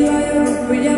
you, I